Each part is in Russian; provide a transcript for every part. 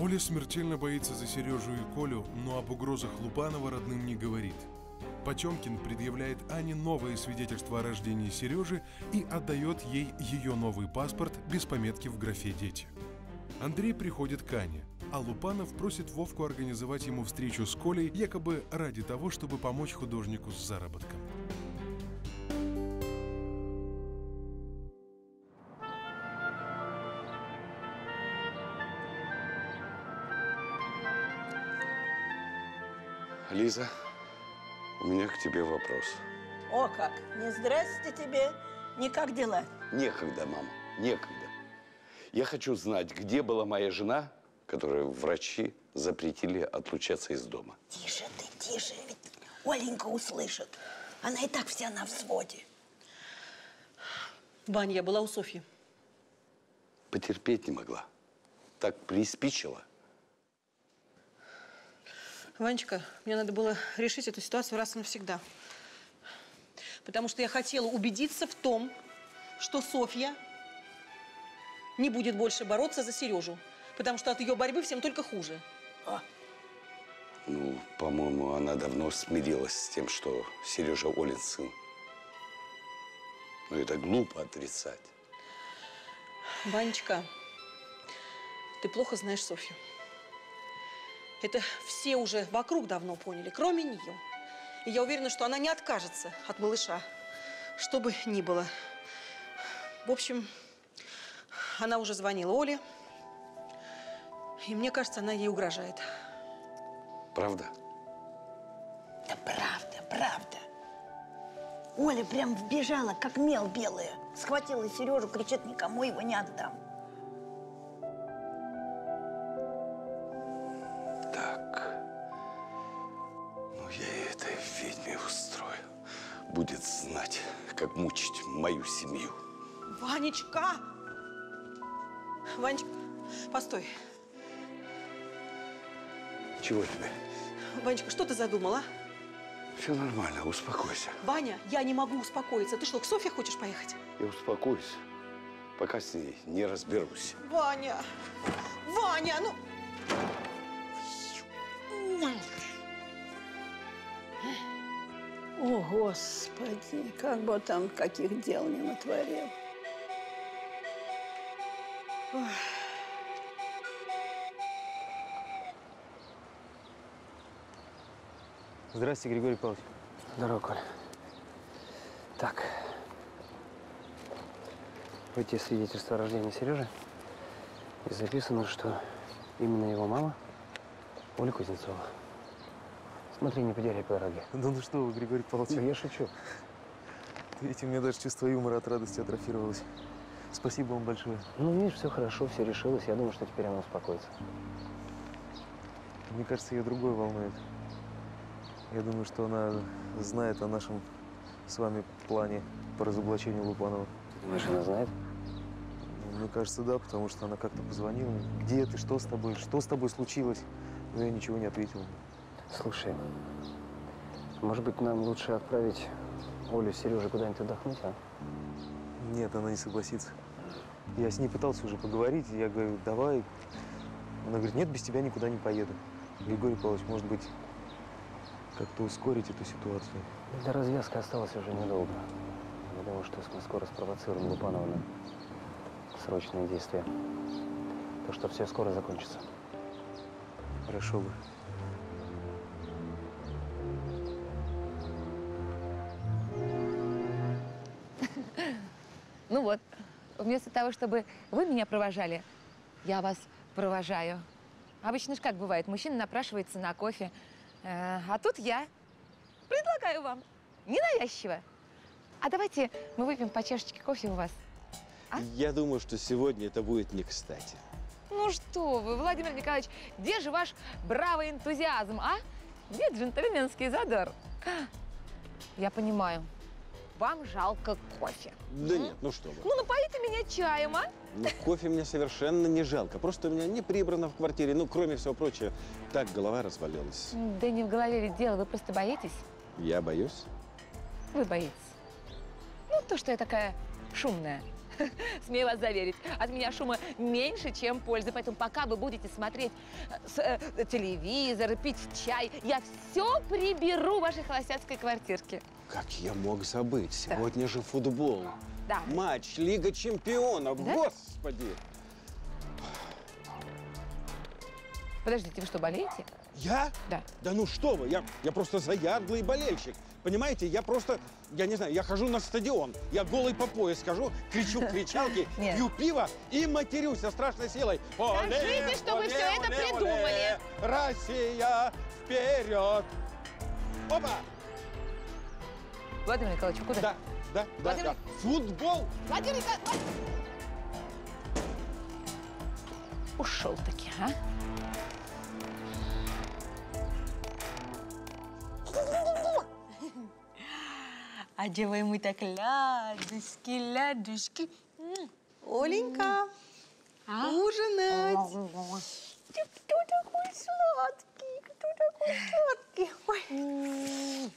Оля смертельно боится за Сережу и Колю, но об угрозах Лупанова родным не говорит. Потемкин предъявляет Ане новое свидетельство о рождении Сережи и отдает ей ее новый паспорт без пометки в графе «Дети». Андрей приходит к Ане, а Лупанов просит Вовку организовать ему встречу с Колей якобы ради того, чтобы помочь художнику с заработком. Лиза, у меня к тебе вопрос. О как! Не здрасте тебе, не как дела? Некогда, мама, некогда. Я хочу знать, где была моя жена, которую врачи запретили отлучаться из дома. Тише ты, тише, ведь Оленька услышит. Она и так вся на взводе. Ваня, я была у Софьи. Потерпеть не могла. Так приспичила. Ванечка, мне надо было решить эту ситуацию раз и навсегда. Потому что я хотела убедиться в том, что Софья не будет больше бороться за Сережу. Потому что от ее борьбы всем только хуже. Ну, по-моему, она давно смирилась с тем, что Сережа Олин сын. Но это глупо отрицать. Ванечка, ты плохо знаешь Софью. Это все уже вокруг давно поняли, кроме нее. И я уверена, что она не откажется от малыша, что бы ни было. В общем, она уже звонила Оле, и мне кажется, она ей угрожает. Правда? Да правда, правда. Оля прям вбежала, как мел белая. Схватила Сережу, кричит, никому его не отдам. Мучить мою семью. Ванечка! Ванечка, постой. Чего тебе? Ванечка, что ты задумала? Все нормально, успокойся. Ваня, я не могу успокоиться. Ты что, к Софье хочешь поехать? Я успокоюсь, пока с ней не разберусь. Ваня! Ваня, ну... Господи, как бы там каких дел не натворил. Здравствуйте, Григорий Павлович. Здорово, Коля. Так. В эти свидетельства о рождении Сережи и записано, что именно его мама Оля Кузнецова. Смотри, не потеряй по дороге. Да ну что вы, Григорий Павлович. Да я шучу. Видите, у меня даже чувство юмора от радости атрофировалось. Спасибо вам большое. Ну, видишь, все хорошо, все решилось. Я думаю, что теперь она успокоится. Мне кажется, ее другое волнует. Я думаю, что она знает о нашем с вами плане по разоблачению Лупанова. Думаешь, она знает? Мне кажется, да, потому что она как-то позвонила. Где ты? Что с тобой? Что с тобой случилось? Но я ничего не ответил. Слушай, может быть, нам лучше отправить Олю с Сережей куда-нибудь отдохнуть, а? Нет, она не согласится. Я с ней пытался уже поговорить, я говорю, давай. Она говорит, нет, без тебя никуда не поеду. Григорий Павлович, может быть, как-то ускорить эту ситуацию? До развязки осталось уже недолго. Я думаю, что мы скоро спровоцируем Лупанова на срочные действия. Так что все скоро закончится. Хорошо бы. Вместо того, чтобы вы меня провожали, я вас провожаю. Обычно ж как бывает, мужчина напрашивается на кофе, э, а тут я предлагаю вам, ненавязчиво. А давайте мы выпьем по чашечке кофе у вас. Я думаю, что сегодня это будет не кстати. Ну что вы, Владимир Николаевич, где же ваш бравый энтузиазм, а? Где джентльменский задор? Я понимаю, вам жалко кофе. Да нет, ну что вы. Ну, напоите меня чаем, а? Ну, кофе мне совершенно не жалко. Просто у меня не прибрано в квартире. Ну, кроме всего прочего, так голова развалилась. Да не в голове ведь дело, вы просто боитесь. Я боюсь. Вы боитесь. Ну, то, что я такая шумная. смею вас заверить, от меня шума меньше, чем пользы. Поэтому пока вы будете смотреть э, э, телевизор, пить чай, я все приберу в вашей холостяцкой квартирке. Как я мог забыть? Сегодня же футбол. Да. Матч, Лига чемпионов. Да? Господи! Подождите, вы что, болеете? Я? Да. Да ну что вы, я, я просто заядлый болельщик. Понимаете, я просто, я не знаю, я хожу на стадион, я голый по пояс хожу, кричу кричалки, пью пиво и матерюсь со страшной силой. Скажите, что вы всё это придумали. Россия, вперед! Опа! Владимир Николаевич, куда? Да, да, да, да. Футбол! Владимир Николаевич! Ушел таки, а? А делаем мы так лядушки, лядушки. М. Оленька, ужинать. Ты кто такой сладкий? Кто такой сладкий? Ой.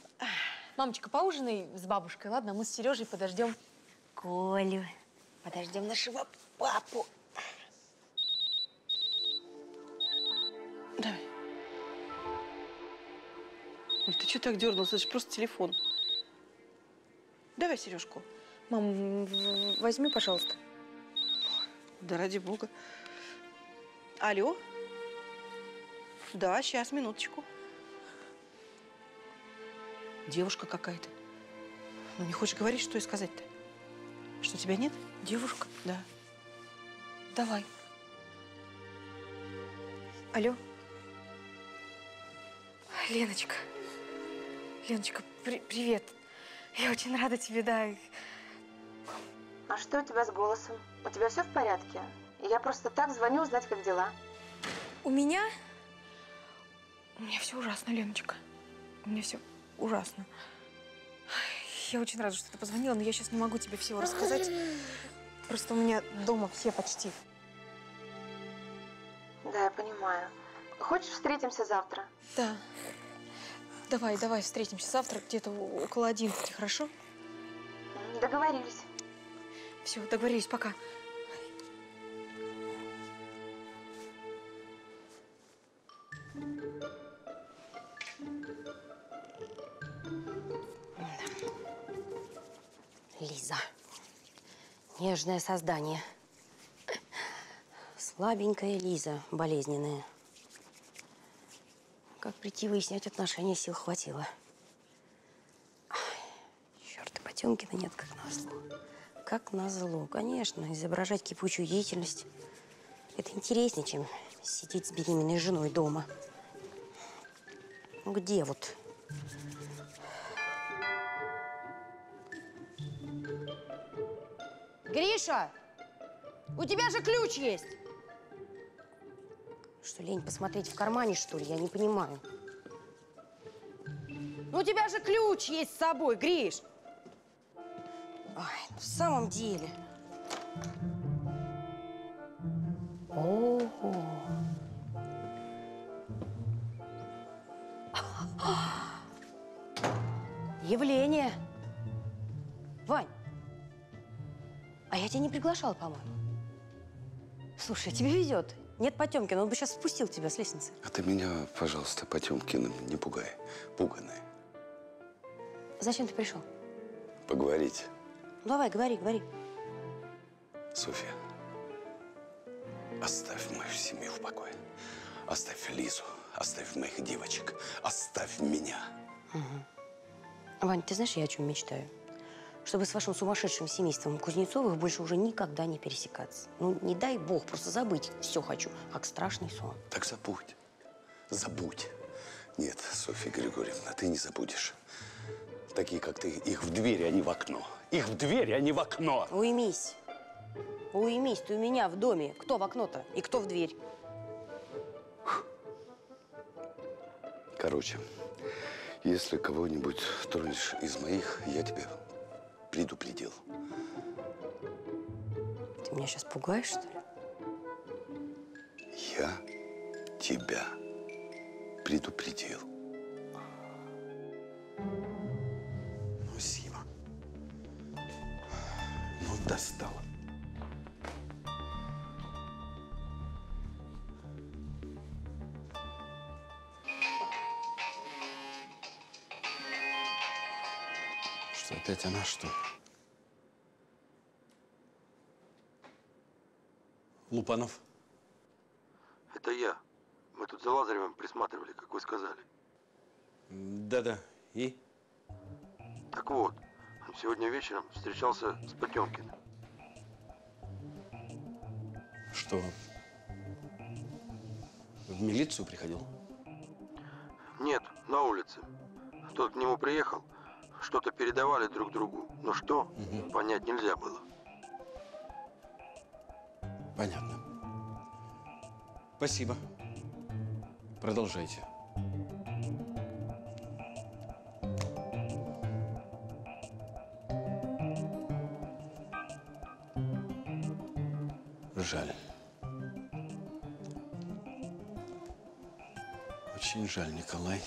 Мамочка, поужинай с бабушкой, ладно? Мы с Сережей подождем Колю. Подождем нашего папу. Давай. Оль, ты что так дернулся? Это же просто телефон. Давай Сережку. Мам, возьми, пожалуйста. Да ради бога. Алло? Да, сейчас, минуточку. Девушка какая-то. Ну, не хочешь говорить, что и сказать-то? Что, тебя нет? Девушка? Да. Давай. Алло? Леночка. Леночка, при- привет. Я очень рада тебе, да. А что у тебя с голосом? У тебя все в порядке? Я просто так звоню узнать, как дела. У меня... У меня все ужасно, Леночка. У меня все ужасно. Я очень рада, что ты позвонила, но я сейчас не могу тебе всего рассказать. Просто у меня дома все почти. Да, я понимаю. Хочешь, встретимся завтра? Да. Давай, давай встретимся завтра где-то около 11, хорошо? Договорились. Все, договорились, пока. Лиза. Нежное создание. Слабенькая Лиза, болезненная. Как прийти выяснять отношения, сил хватило. Черт, Потемкина нет, как назло. Как назло. Конечно, изображать кипучую деятельность – это интереснее, чем сидеть с беременной женой дома. Где вот? Гриша, у тебя же ключ есть. Что, лень посмотреть в кармане, что ли? Я не понимаю. Ну, у тебя же ключ есть с собой, Гриш. Ай, ну, в самом деле. Ого. Явление. Вань, а я тебя не приглашала, по-моему. Слушай, тебе везет. Нет Потемкина, он бы сейчас спустил тебя с лестницы. А ты меня, пожалуйста, Потемкиным не пугай. Пуганый. Зачем ты пришел? Поговорить. Ну, давай, говори, говори. Софья, оставь мою семью в покое. Оставь Лизу, оставь моих девочек, оставь меня. Вань, ты знаешь, я о чем мечтаю? Чтобы с вашим сумасшедшим семейством Кузнецовых больше уже никогда не пересекаться. Ну, не дай бог, просто забыть все хочу, как страшный сон. Так забудь. Забудь. Нет, Софья Григорьевна, ты не забудешь. Такие, как ты, их в дверь, а не в окно. Их в дверь, а не в окно. Уймись. Уймись, ты у меня в доме. Кто в окно-то и кто в дверь? Короче, если кого-нибудь тронешь из моих, я тебя предупредил. Ты меня сейчас пугаешь, что ли? Я тебя предупредил. Спасибо. Ну, достала. Опять она что? Лупанов? Это я. Мы тут за Лазаревым присматривали, как вы сказали. Да-да. И? Так вот, он сегодня вечером встречался с Потемкиным. Что? В милицию приходил? Нет, на улице. Тот к нему приехал, что-то передавали друг другу. Но что, понять нельзя было. Понятно. Спасибо. Продолжайте. Жаль. Очень жаль, Николай.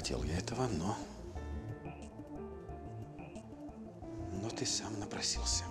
Хотел я этого, но... Но ты сам напросился.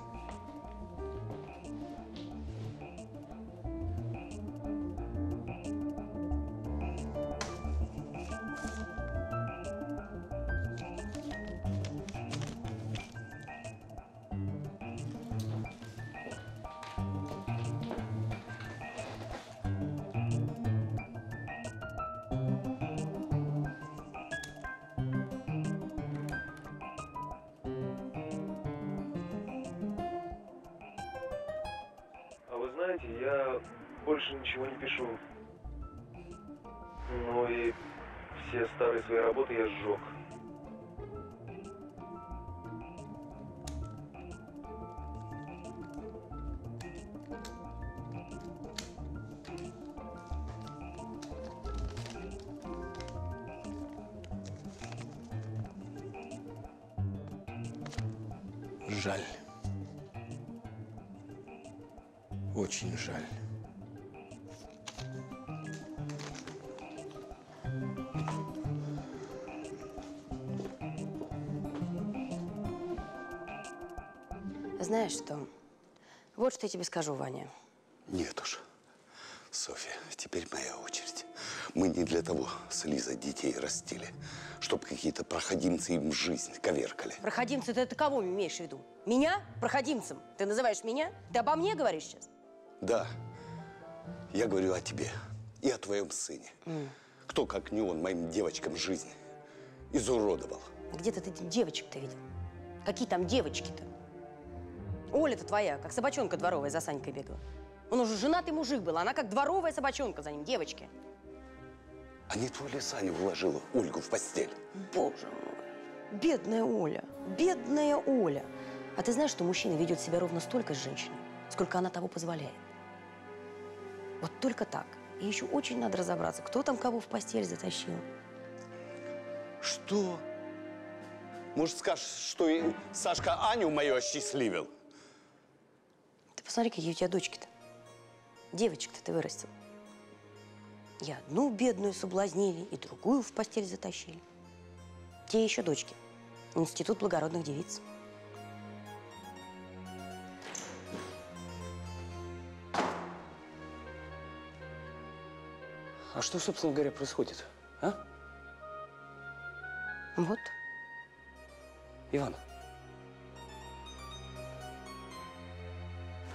Жаль. Очень жаль. Знаешь что? Вот что я тебе скажу, Ваня. Нет уж. Софья, теперь моя очередь. Мы не для того с Лизой детей растили, чтобы какие-то проходимцы им жизнь коверкали. Проходимцы, ты это кого имеешь в виду? Меня? Проходимцем? Ты называешь меня? Ты обо мне говоришь сейчас? Да, я говорю о тебе и о твоем сыне. Кто, как не он, моим девочкам жизнь изуродовал. Где-то ты девочек-то видел? Какие там девочки-то? Оля-то твоя, как собачонка дворовая за Санькой бегала. Он уже женатый мужик был, а она как дворовая собачонка за ним, девочки. А не твой ли Саня уложила Ольгу в постель? Боже мой, бедная Оля, бедная Оля. А ты знаешь, что мужчина ведет себя ровно столько с женщиной, сколько она того позволяет? Вот только так. И еще очень надо разобраться, кто там кого в постель затащил. Что? Может, скажешь, что и Сашка Аню мою осчастливил? Ты посмотри, какие у тебя дочки-то. Девочек-то ты вырастил. И одну бедную соблазнили, и другую в постель затащили. Те еще дочки. Институт благородных девиц. А что, собственно говоря, происходит? А? Вот. Иван.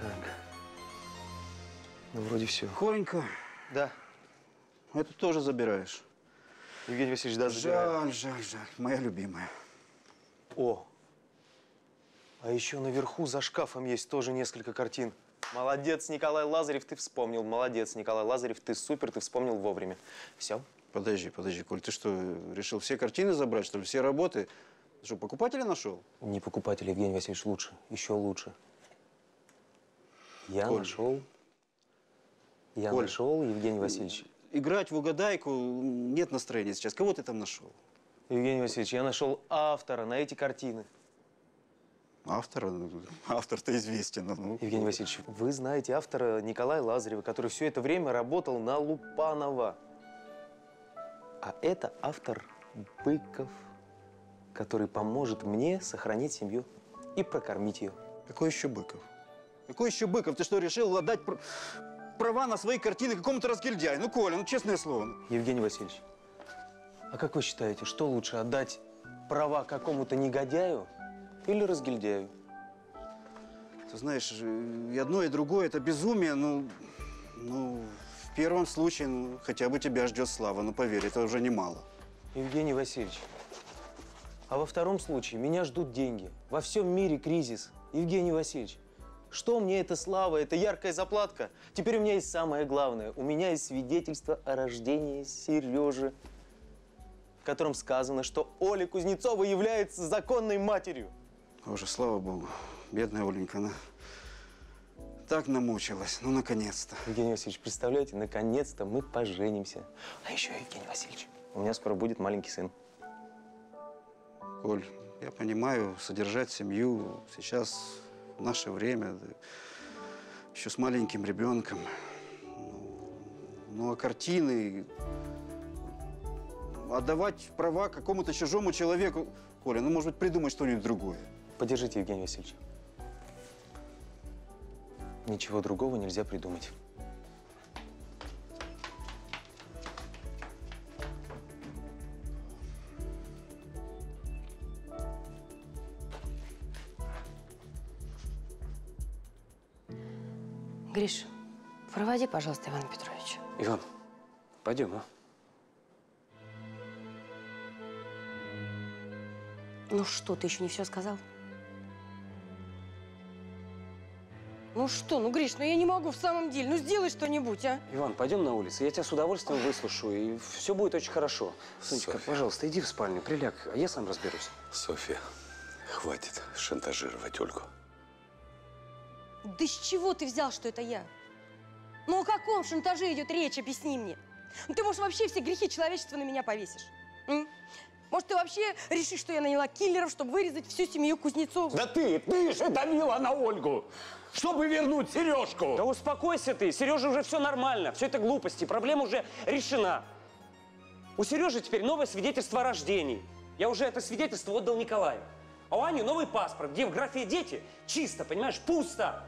Так. Ну, вроде все. Хоренько, Да. Это тоже забираешь. Евгений Васильевич, да. Жаль, жаль, жаль. Моя любимая. О, а еще наверху за шкафом есть тоже несколько картин. Молодец, Николай Лазарев, ты вспомнил. Молодец, Николай Лазарев, ты супер, ты вспомнил вовремя. Все. Подожди, подожди, Коль, ты что, решил все картины забрать, что ли, все работы? Ты что, покупателя нашел? Не покупатель, Евгений Васильевич, лучше. Еще лучше. Я Коль. нашел. Я Коль. нашел, Евгений Васильевич. Играть в угадайку нет настроения сейчас. Кого ты там нашел? Евгений Васильевич, я нашел автора на эти картины. Автора? Автор-то известен. Ну, Евгений Васильевич, вы знаете автора Николая Лазарева, который все это время работал на Лупанова. А это автор Быков, который поможет мне сохранить семью и прокормить ее. Какой еще Быков? Какой еще Быков? Ты что, решил отдать права на свои картины какому-то разгильдяю? Ну, Коля, ну, честное слово. Евгений Васильевич, А как вы считаете, что лучше, отдать права какому-то негодяю или разгильдяю? Ты знаешь, э, и одно, и другое – это безумие. Ну, ну, в первом случае ну, хотя бы тебя ждет слава. Ну, поверь, это уже немало. Евгений Васильевич, а во втором случае меня ждут деньги. Во всем мире кризис. Евгений Васильевич, что мне эта слава, эта яркая заплатка? Теперь у меня есть самое главное. У меня есть свидетельство о рождении Сережи, в котором сказано, что Оля Кузнецова является законной матерью. Уже, слава богу. Бедная Оленька, она так намучилась. Ну, наконец-то. Евгений Васильевич, представляете, наконец-то мы поженимся. А еще, Евгений Васильевич, у меня скоро будет маленький сын. Коль, я понимаю, содержать семью сейчас, в наше время, еще с маленьким ребенком. Ну, ну, а картины, отдавать права какому-то чужому человеку. Коля, ну, может быть, придумать что-нибудь другое. Подержите, Евгений Васильевич. Ничего другого нельзя придумать. Проводи, пожалуйста, Ивана Петровича. Иван, пойдем, а? Ну что, ты еще не все сказал? Ну что, ну, Гриш, ну я не могу в самом деле. Ну сделай что-нибудь, а? Иван, пойдем на улицу. Я тебя с удовольствием выслушаю, и все будет очень хорошо. Сонечка, Софья. пожалуйста, иди в спальню, приляг, а я сам разберусь. Софья, хватит шантажировать Ольгу. Да с чего ты взял, что это я? Ну о каком шантаже идет речь, объясни мне. Ну ты, может, вообще все грехи человечества на меня повесишь? м? Может, ты вообще решишь, что я наняла киллеров, чтобы вырезать всю семью Кузнецову? Да ты, ты же давила на Ольгу, чтобы вернуть сережку. Да успокойся ты, Сережа уже все нормально, все это глупости, проблема уже решена. У Сережи теперь новое свидетельство о рождении. Я уже это свидетельство отдал Николаю. А у Ани новый паспорт, где в графе «дети» чисто, понимаешь, пусто.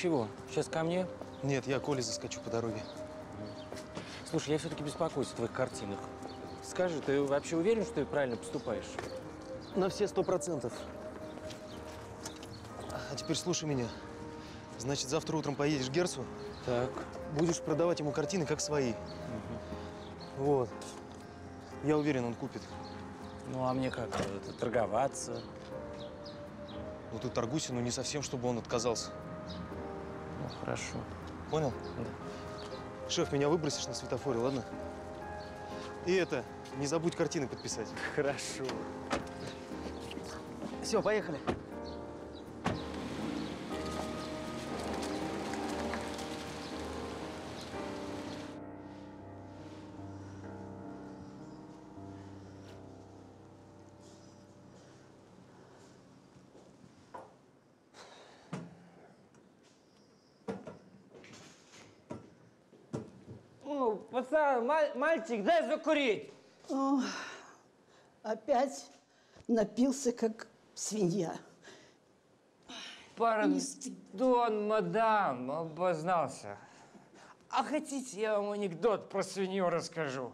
Чего? Сейчас ко мне? Нет, я Коле заскочу по дороге. Слушай, я все-таки беспокоюсь о твоих картинах. Скажи, ты вообще уверен, что ты правильно поступаешь? На все сто процентов. А теперь слушай меня. Значит, завтра утром поедешь к Герцу. Так. Будешь продавать ему картины как свои. Вот. Я уверен, он купит. Ну, а мне как? Это, торговаться? Ну ты торгуйся, но не совсем, чтобы он отказался. Хорошо. Понял? Да. Шеф, меня выбросишь на светофоре, ладно? И это, не забудь картины подписать. Хорошо. Все, поехали. Мальчик, дай закурить. О, опять напился, как свинья. Пардон, мадам, обознался. А хотите, я вам анекдот про свинью расскажу?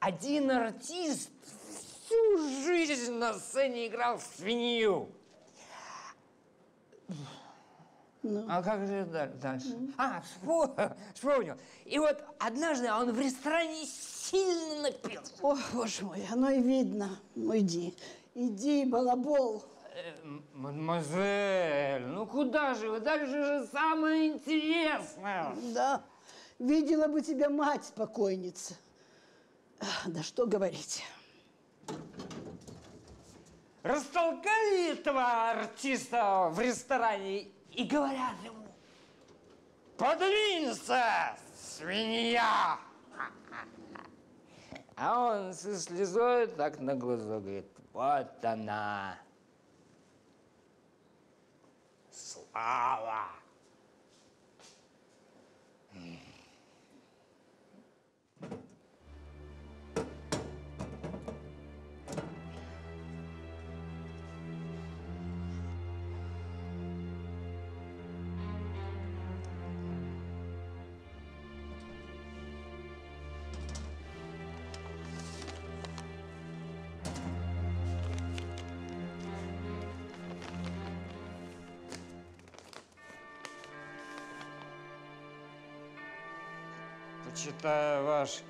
Один артист всю жизнь на сцене играл в свинью. А как же да- дальше? А, вспо- вспомнил. И вот однажды он в ресторане сильно напился. О, боже мой, оно и видно. Ну иди, иди, балабол. Мадемуазель, ну куда же вы? Дальше же самое интересное. Да, видела бы тебя мать покойница. Да что говорить. Растолкали этого артиста в ресторане и говорят ему, подвинься, свинья! А он со слезой так на глазу говорит, вот она. Слава! Почитая ваш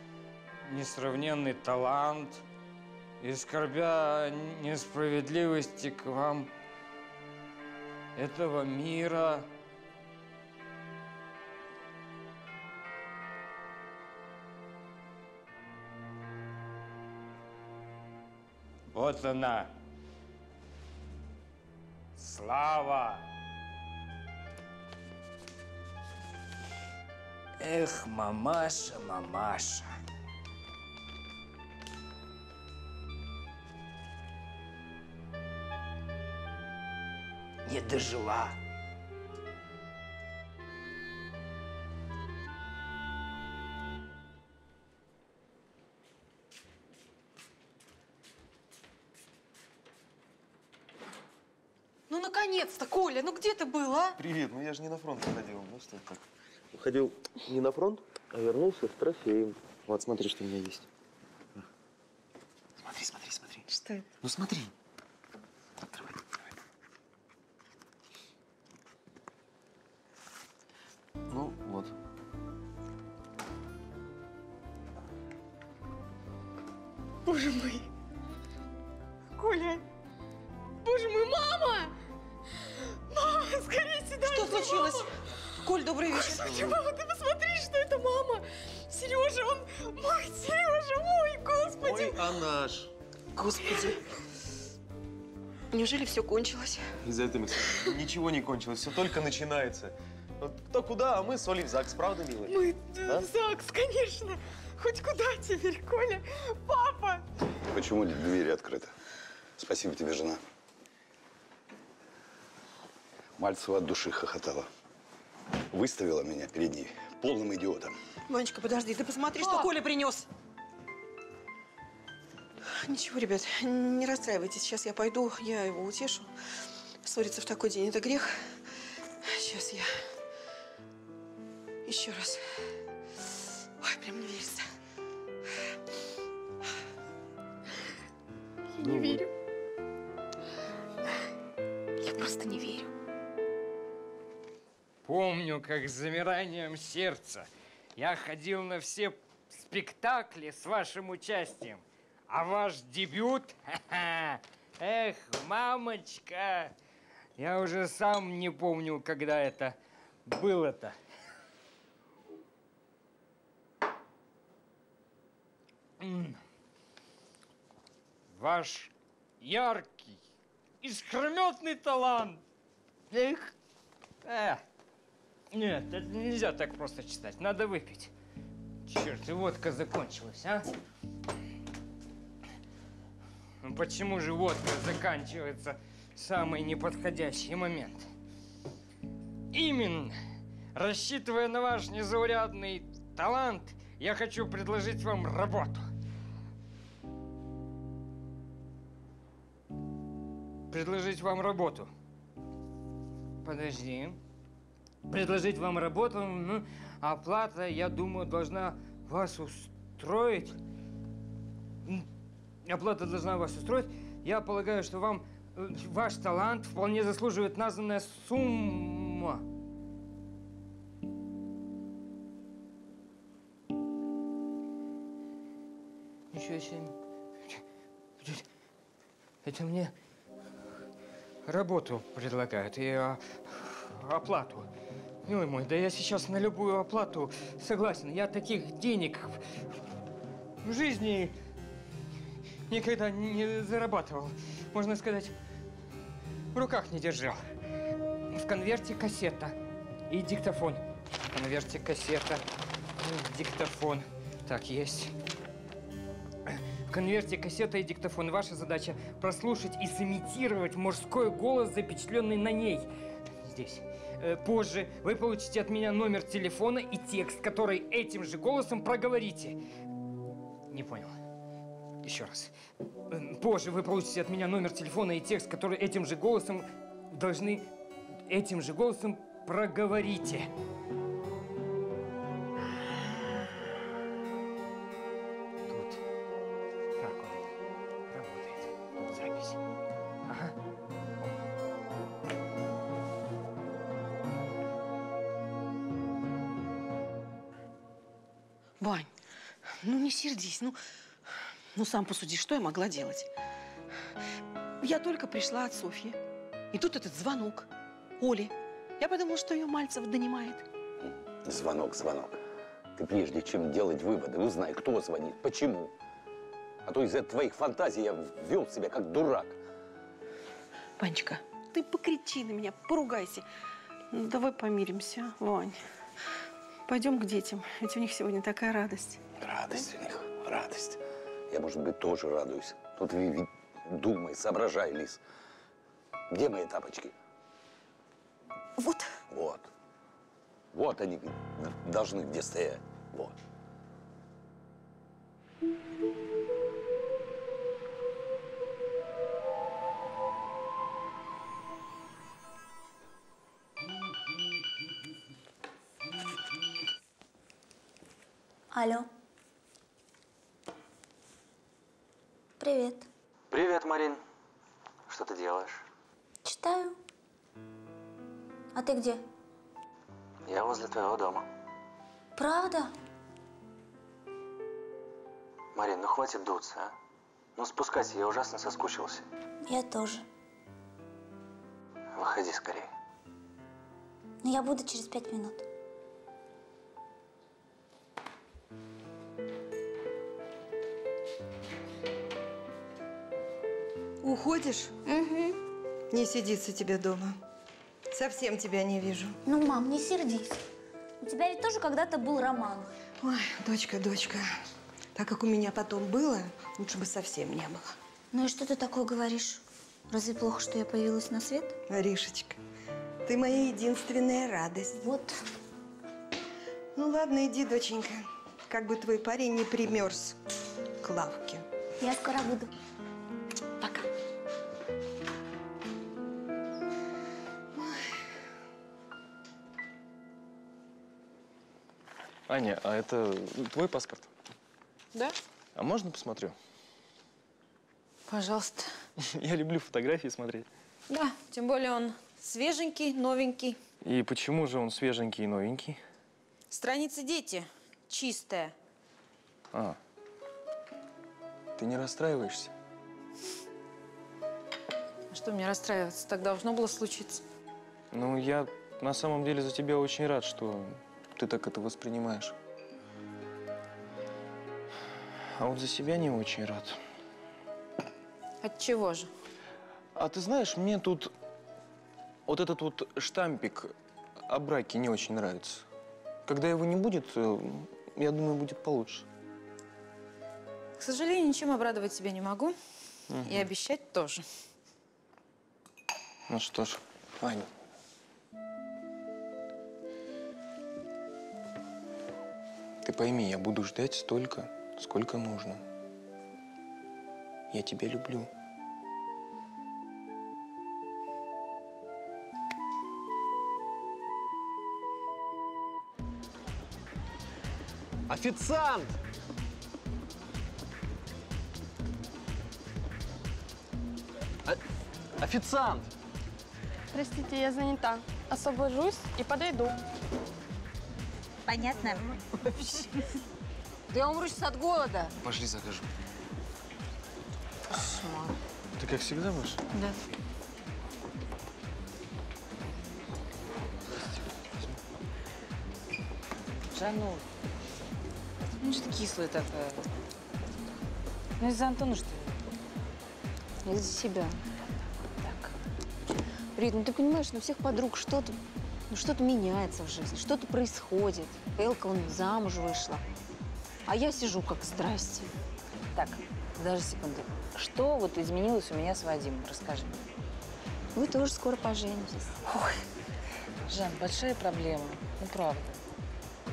несравненный талант и скорбя несправедливости к вам этого мира, Вот она. Слава. Эх, мамаша, мамаша. Не дожила. Ну, наконец-то, Коля, ну где ты был, а? Привет, ну я же не на фронт ходил. Ну что так? Уходил не на фронт, а вернулся с трофеем. Вот, смотри, что у меня есть. Смотри, смотри, смотри. Что это? Ну смотри. Кончилось? Изабель ничего не кончилось, все только начинается. Вот кто куда, а мы с Олей в ЗАГС, правда, милая? Мы Да? в ЗАГС, конечно! Хоть куда теперь, Коля? Папа! Почему двери открыты? Спасибо тебе, жена. Мальцева от души хохотала. Выставила меня перед ней полным идиотом. Манечка, подожди, ты посмотри, что Коля принес. Ничего, ребят, не расстраивайтесь. Сейчас я пойду, я его утешу. Ссориться в такой день – это грех. Сейчас я еще раз. Ой, прям не верится. Я не верю. Я просто не верю. Помню, как с замиранием сердца я ходил на все спектакли с вашим участием. А ваш дебют? Эх, мамочка! Я уже сам не помню, когда это было-то. Ваш яркий, искрометный талант. Эх, э. Нет, это нельзя так просто читать. Надо выпить. Черт, и водка закончилась, а? Почему же водка заканчивается в самый неподходящий момент? Именно, рассчитывая на ваш незаурядный талант, я хочу предложить вам работу. Предложить вам работу. Подожди. Предложить вам работу, ну, оплата, я думаю, должна вас устроить. Оплата должна вас устроить. Я полагаю, что вам э, ваш талант вполне заслуживает названная сумма. Ничего себе. Это мне работу предлагают и а, оплату. Милый мой, да я сейчас на любую оплату согласен. Я таких денег в жизни никогда не зарабатывал. Можно сказать, в руках не держал. В конверте кассета и диктофон. В конверте кассета Диктофон. Так, есть. В конверте кассета и диктофон. Ваша задача прослушать и сымитировать мужской голос, запечатленный на ней. Здесь. Э, Позже вы получите от меня номер телефона и текст, который этим же голосом проговорите. Не понял. Еще раз. Э, Позже вы получите от меня номер телефона и текст, который этим же голосом должны этим же голосом проговорите. Тут как он работает? Запись. Ага. Вань, ну не сердись, ну, ну сам посуди, что я могла делать? Я только пришла от Софьи, и тут этот звонок Оли. Я подумала, что ее Мальцев донимает. Звонок, звонок. Ты прежде чем делать выводы, узнай, кто звонит, почему. А то из-за твоих фантазий я вел себя как дурак. Ванечка, ты покричи на меня, поругайся. Ну, давай помиримся, Вань. Пойдем к детям, ведь у них сегодня такая радость. Радость у них, радость. Я, может быть, тоже радуюсь. Тут думай, соображай, Лис. Где мои тапочки? Вот. Вот. Вот они должны где стоять. Вот. Алло. Привет. Привет, Марин. Что ты делаешь? Читаю. А ты где? Я возле твоего дома. Правда? Марин, ну хватит дуться, а? Ну спускайся, я ужасно соскучился. Я тоже. Выходи скорее. Но я буду через пять минут. Уходишь? Угу. Не сидится тебе дома. Совсем тебя не вижу. Ну, мам, не сердись. У тебя ведь тоже когда-то был роман. Ой, дочка, дочка. Так как у меня потом было, лучше бы совсем не было. Ну и что ты такое говоришь? Разве плохо, что я появилась на свет? Аришечка, ты моя единственная радость. Вот. Ну ладно, иди, доченька. Как бы твой парень не примерз к лавке. Я скоро буду. Аня, а это твой паспорт? Да? А можно посмотрю? Пожалуйста. Я люблю фотографии смотреть. Да, тем более он свеженький, новенький. И почему же он свеженький и новенький? Страницы дети. Чистая. А, ты не расстраиваешься? А что мне расстраиваться? Так должно было случиться. Ну, я на самом деле за тебя очень рад, что ты так это воспринимаешь. А вот за себя не очень рад. От чего же? А ты знаешь, мне тут вот этот вот штампик о браке не очень нравится. Когда его не будет, э, я думаю, будет получше. К сожалению, ничем обрадовать тебя не могу. Мгм. И обещать тоже. Ну что ж, Ань. Ты пойми, я буду ждать столько, сколько нужно. Я тебя люблю. Официант! О- Официант! Простите, я занята. Освобожусь и подойду. Понятно? Да я умру сейчас от голода. Пошли закажу. Кошмар. Ты как всегда будешь? Да. Жанну, ну что ты кислая такая? Ну из-за Антона, что ли? Из-за себя. Так. Рит, ну ты понимаешь, на всех подруг что-то. Ну, что-то меняется в жизни, что-то происходит. Элка, он замуж вышла. А я сижу как здрасте. Так, даже секунду. Что вот изменилось у меня с Вадимом? Расскажи. Вы тоже скоро поженитесь. Ой, Жан, большая проблема. Ну, правда.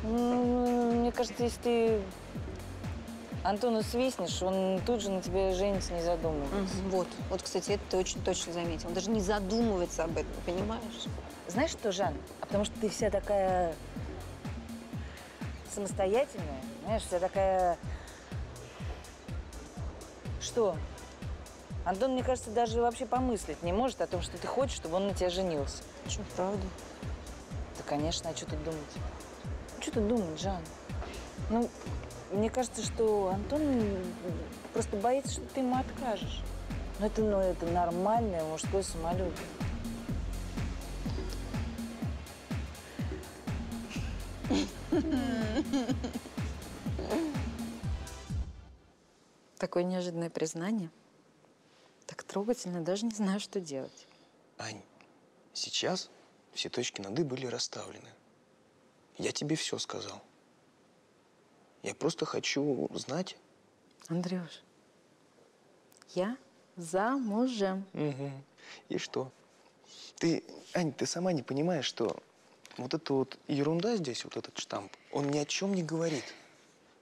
Ну, мне кажется, если ты Антону свистнешь, он тут же на тебя женится, не задумываясь. Мгм, Вот, вот, кстати, это ты очень точно заметил. Он даже не задумывается об этом, понимаешь? Знаешь что, Жан? А потому что ты вся такая самостоятельная, знаешь, вся такая... Что? Антон, мне кажется, даже вообще помыслить не может о том, что ты хочешь, чтобы он на тебя женился. Что, правда? Да, конечно, а что тут думать? Ну, что тут думать, Жан? Ну, мне кажется, что Антон просто боится, что ты ему откажешь. Ну, это, ну, это нормальное мужское самолюбие. Такое неожиданное признание. Так трогательно, даже не знаю, что делать. Ань, сейчас все точки над «и» были расставлены. Я тебе все сказал. Я просто хочу знать. Андрюш, я замужем. Угу. И что? Ты, Ань, ты сама не понимаешь, что вот эта вот ерунда здесь, вот этот штамп, он ни о чем не говорит.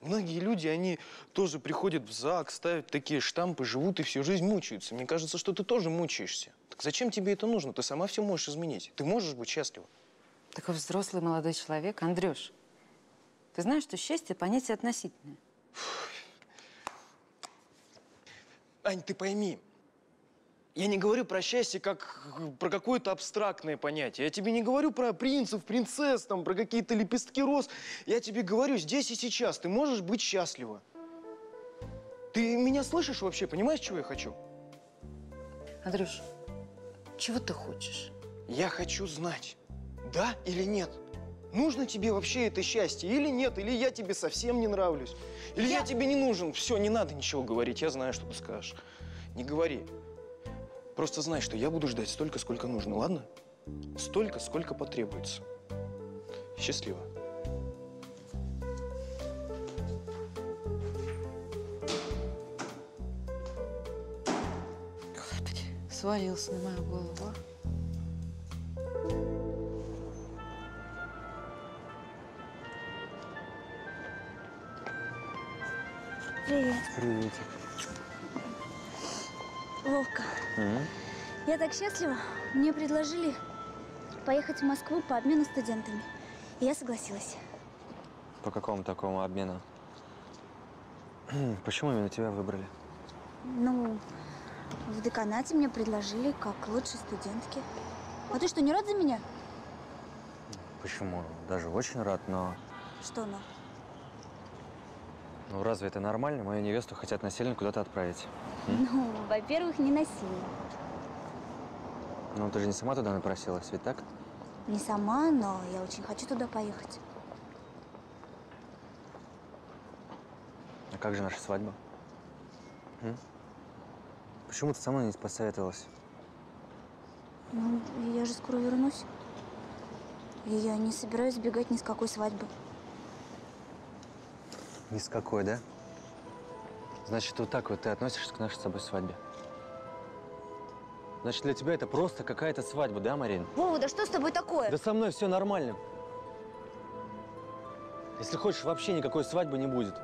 Многие люди, они тоже приходят в ЗАГС, ставят такие штампы, живут и всю жизнь мучаются. Мне кажется, что ты тоже мучаешься. Так зачем тебе это нужно? Ты сама все можешь изменить. Ты можешь быть счастлива. Такой взрослый молодой человек. Андрюш, ты знаешь, что счастье – понятие относительное. Ань, ты пойми, я не говорю про счастье как про какое-то абстрактное понятие. Я тебе не говорю про принцев, принцесс, там, про какие-то лепестки роз. Я тебе говорю здесь и сейчас. Ты можешь быть счастлива. Ты меня слышишь вообще? Понимаешь, чего я хочу? Андрюш, чего ты хочешь? Я хочу знать, да или нет. Нужно тебе вообще это счастье или нет? Или я тебе совсем не нравлюсь? Или я, тебе не нужен? Все, не надо ничего говорить. Я знаю, что ты скажешь. Не говори. Просто знай, что я буду ждать столько, сколько нужно, ладно? Столько, сколько потребуется. Счастливо. Свалился на мою голову. а? Привет. Приветик. Я так счастлива. Мне предложили поехать в Москву по обмену студентами. И я согласилась. По какому такому обмену? Почему именно тебя выбрали? Ну, в деканате мне предложили как лучшей студентке. А ты что, не рад за меня? Почему? Даже очень рад, но... Что ну? Ну, разве это нормально? Мою невесту хотят насильно куда-то отправить. Ну, во-первых, не насильно. Ну, ты же не сама туда напросилась, ведь так? Не сама, но я очень хочу туда поехать. А как же наша свадьба? М? Почему ты со мной не посоветовалась? Ну, я же скоро вернусь. И я не собираюсь сбегать ни с какой свадьбы. Ни с какой, да? Значит, вот так вот ты относишься к нашей с тобой свадьбе. Значит, для тебя это просто какая-то свадьба, да, Марин? Вова, да что с тобой такое? Да со мной все нормально. Если хочешь, вообще никакой свадьбы не будет.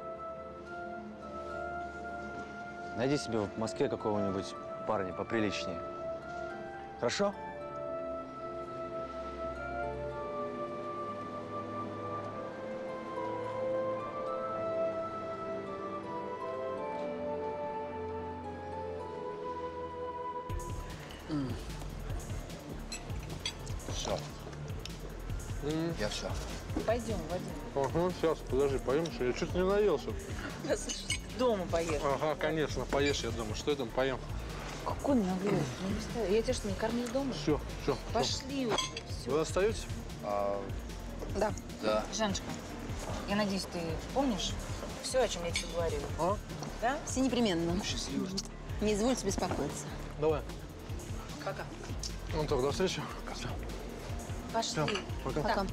Найди себе в Москве какого-нибудь парня поприличнее. Хорошо? Я все. Пойдем, Вадим. Ага, сейчас, подожди, поем, что я чуть не наелся. Дома поешь. Ага, конечно, поешь, я дома. Что я там поем? Какой наглец. Я тебя что, не кормил дома? Все, все. Пошли уже. Вы остаетесь? Да. Да. Жаночка, я надеюсь, ты помнишь все, о чем я тебе говорила? А? Да? Все непременно. Счастливо. Не извольте беспокоиться. Давай. Пока. Ну, так, до встречи. Пошли. пока. Пока.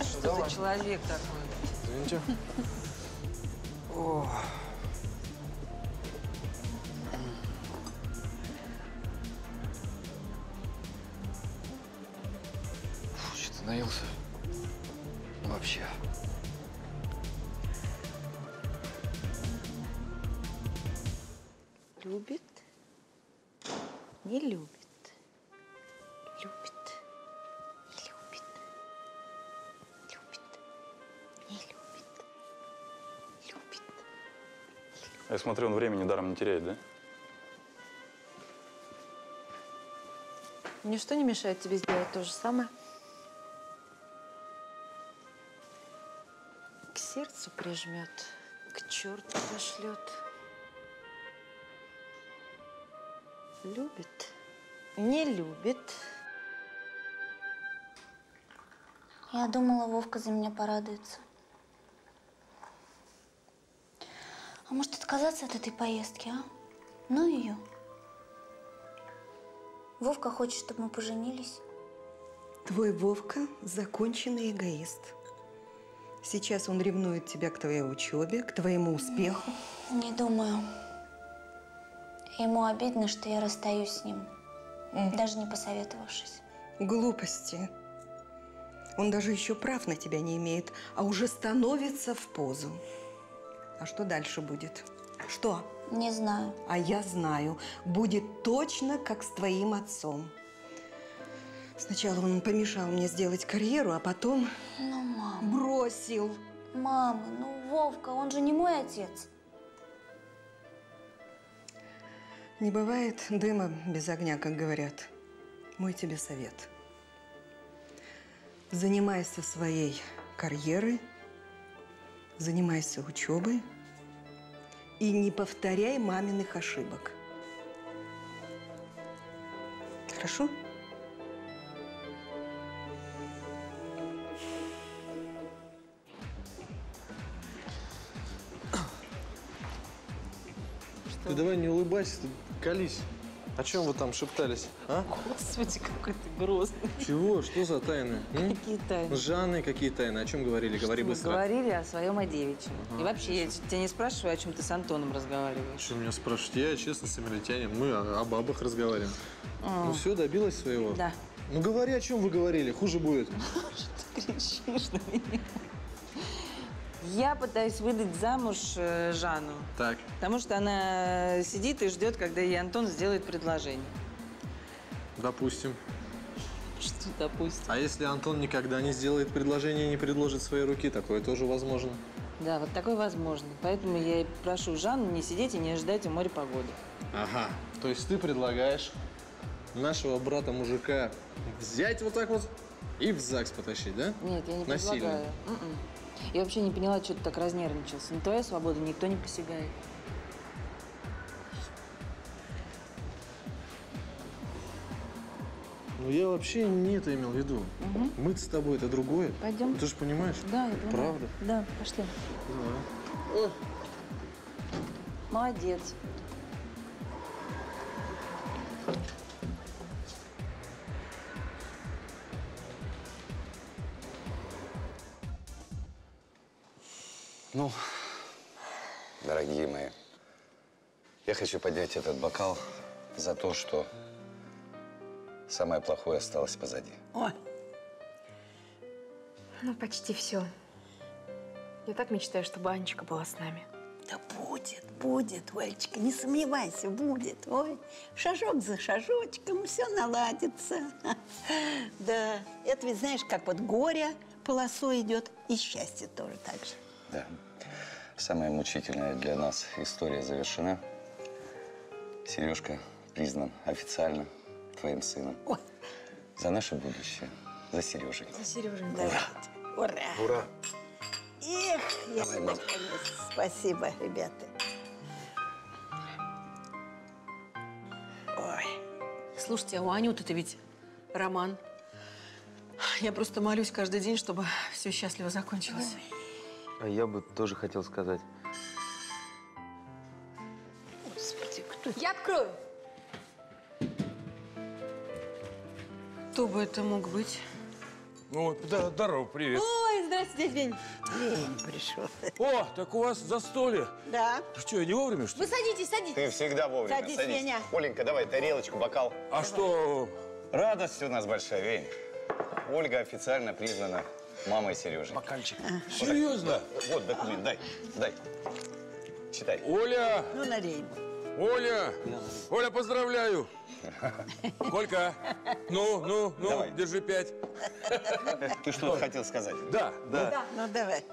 Что Что за человек такой? Извините. О. Фу, что-то наелся. Смотрю, он времени даром не теряет, да? Ничто не мешает тебе сделать то же самое. К сердцу прижмет, к черту пошлет. Любит, не любит. Я думала, Вовка за меня порадуется. А может, отказаться от этой поездки, а? Ну ее. Вовка хочет, чтобы мы поженились. Твой Вовка – законченный эгоист. Сейчас он ревнует тебя к твоей учебе, к твоему успеху. Не думаю. Ему обидно, что я расстаюсь с ним, даже не посоветовавшись. Глупости. Он даже еще прав на тебя не имеет, а уже становится в позу. А что дальше будет? Что? Не знаю. А я знаю. Будет точно как с твоим отцом. Сначала он помешал мне сделать карьеру, а потом Ну, мама. бросил. Мама, ну Вовка, он же не мой отец. Не бывает дыма без огня, как говорят. Мой тебе совет. Занимайся своей карьерой, занимайся учебой и не повторяй маминых ошибок. Хорошо? Ты давай не улыбайся, ты колись. О чем вы там шептались, а? Господи, какой ты грозный. Чего? Что за тайны? м? Какие тайны? С Жанной какие тайны? О чем говорили? Говори Мы быстро. говорили о своем о девичьем. Ага, И вообще, я тебя не спрашиваю, о чем ты с Антоном разговариваешь. Что меня спрашивать? Я честно самаритянин. Мы о, о бабах разговариваем. А. Ну все, добилась своего? Да. Ну говори, о чем вы говорили. Хуже будет. Ты кричишь на меня. Я пытаюсь выдать замуж э, Жанну, Так. потому что она сидит и ждет, когда ей Антон сделает предложение. Допустим. Что допустим? А если Антон никогда не сделает предложение и не предложит своей руки, такое тоже возможно. Да, вот такое возможно. Поэтому я и прошу Жанну не сидеть и не ждать у моря погоды. Ага. То есть ты предлагаешь нашего брата-мужика взять вот так вот и в ЗАГС потащить, да? Нет, я не Насильно. предлагаю. М-м. Я вообще не поняла, что ты так разнервничался. На твою свободу никто не посягает. Ну я вообще не это имел в виду. Мгм. Мы с тобой это другое. Пойдем. Ты же понимаешь? Да, я понимаю. Правда? Да, пошли. Давай. Молодец. Ну, дорогие мои, я хочу поднять этот бокал за то, что самое плохое осталось позади. Ой. Ну, почти все. Я так мечтаю, чтобы Анечка была с нами. Да будет, будет, Олечка, не сомневайся, будет. Ой, шажок за шажочком все наладится. Да, это ведь знаешь, как вот горе полосой идет, и счастье тоже так же. Да. Самая мучительная для нас история завершена. Сережка признан официально твоим сыном. За наше будущее. За Сережей. За Сережей, да. Ура! Ура! Эх, я Давай, мам. наконец. Спасибо, ребята. Слушайте, а у Анюты-то ведь роман. Я просто молюсь каждый день, чтобы все счастливо закончилось. А я бы тоже хотел сказать. Господи, кто Я открою. Кто бы это мог быть? Ну, да, здорово, привет. Ой, здравствуйте, дядь Вень. Вень пришел. О, так у вас застолье. Да. Что, я не вовремя, что Вы ли? садитесь, садитесь. Ты всегда вовремя. Садись, Веня. Оленька, давай тарелочку, бокал. А что? Радость у нас большая, Вень. Ольга официально признана мамой Сережи. Бокальчик. Серьезно? Вот документ, дай, дай. Читай. Оля! Ну, налей. Оля! Оля, поздравляю! Колька, ну, ну, ну, Давай. держи пять. Ты что-то хотел сказать? Да, Да. Ну, давай.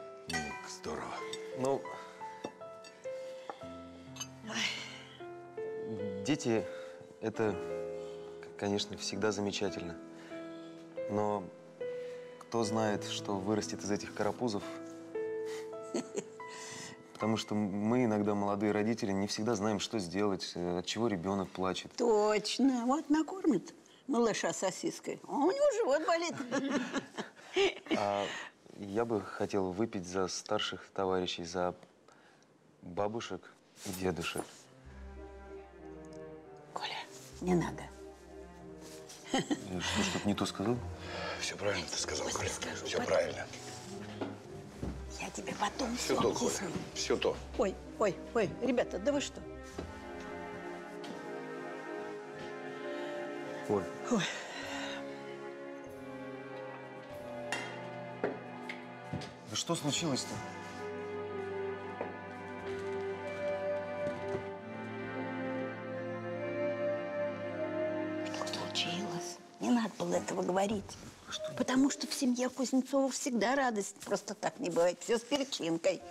Здорово. Ну, дети – это, конечно, всегда замечательно. Но кто знает, что вырастет из этих карапузов? Потому что мы, иногда молодые родители, не всегда знаем, что сделать, э, от чего ребенок плачет. Точно. Вот накормит малыша сосиской. А у него живот болит. А я бы хотел выпить за старших товарищей, за бабушек и дедушек. Не надо. Я что, что-то не то сказал? Все правильно ты сказал, Коля. Все правильно. Я тебе потом Все всё то, Коля. объясню. Все то. Ой, ой, ой, ребята, да вы что? Оль. Ой. Да что случилось-то? Говорить. Потому что в семье Кузнецова всегда радость просто так не бывает. Все с перчинкой.